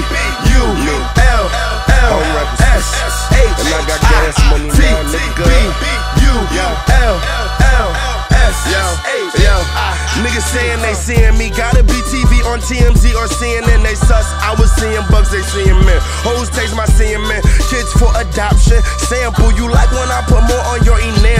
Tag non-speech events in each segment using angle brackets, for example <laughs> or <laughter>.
U L L S H niggas saying they seeing me, gotta be TV on TMZ or CNN. They sus, I was seeing bugs, they seeing men. Hoes taste my semen, kids for adoption. Sample you like when I put more on your email.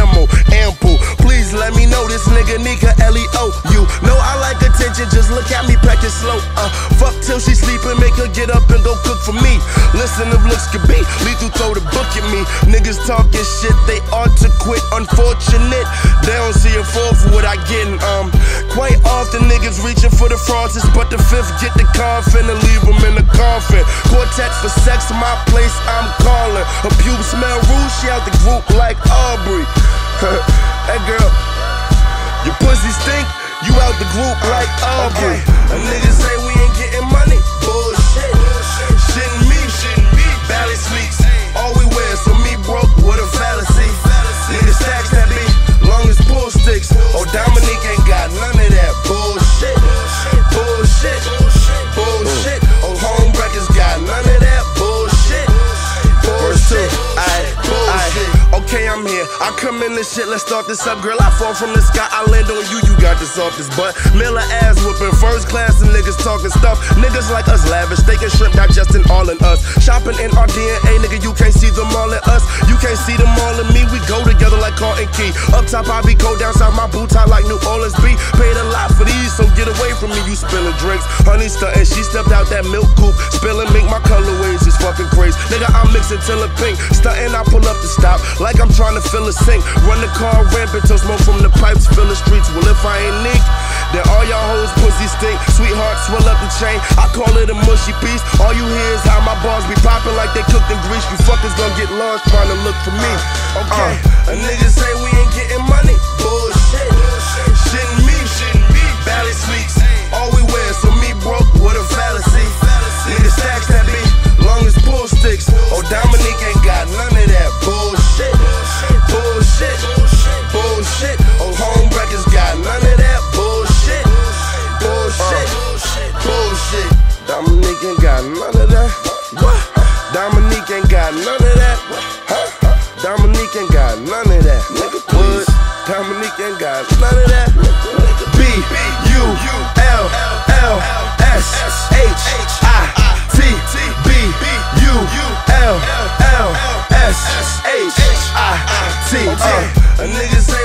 Till she sleeping. Make her get up and go cook for me. Listen if looks could be. Lethal throw the book at me. Niggas talking shit. They ought to quit. Unfortunate. They don't see a fall for what I gettin'. Um. Quite often niggas reaching for the frauds, but the fifth get the coffin and leave them in the coffin. Quartet for sex, my place I'm calling. Her pubes smell rude, she out the group like Aubrey. <laughs> hey girl, your pussy stink, you out the group like Aubrey. A nigga say we I come in this shit, let's start this up, girl. I fall from the sky, I land on you, you got this off this butt. Miller ass whooping, first class, and niggas talking stuff. Niggas like us lavish, and shrimp digesting all in us. Shopping in our DNA, nigga, you can't see them all in us. You can't see them all in me, we go together like Carlton Key. Up top, I be cold, down south, my boots tie like New Orleans B. Paid a lot for these, so get away from me, you spilling drinks. Honey stunting, she stepped out that milk coupe, spilling mink, my colorways. I'm till it pink, stunting, I pull up the stop, like I'm trying to fill a sink. Run the car rampant till smoke from the pipes fill the streets. Well, if I ain't Nick, then all y'all hoes pussy stink. Sweetheart, swell up the chain. I call it a mushy piece. All you hear is how my bars be popping like they cooked in grease. You fuckers gon' get lost trying to look for me. Okay, uh, a nigga say we ain't got none of that. What? Dominique ain't got none of that. Huh? Dominique ain't got none of that. Nigga, what? Dominique ain't got none of that. B U L L S H I T B U L L S H I T. Uh, a nigga say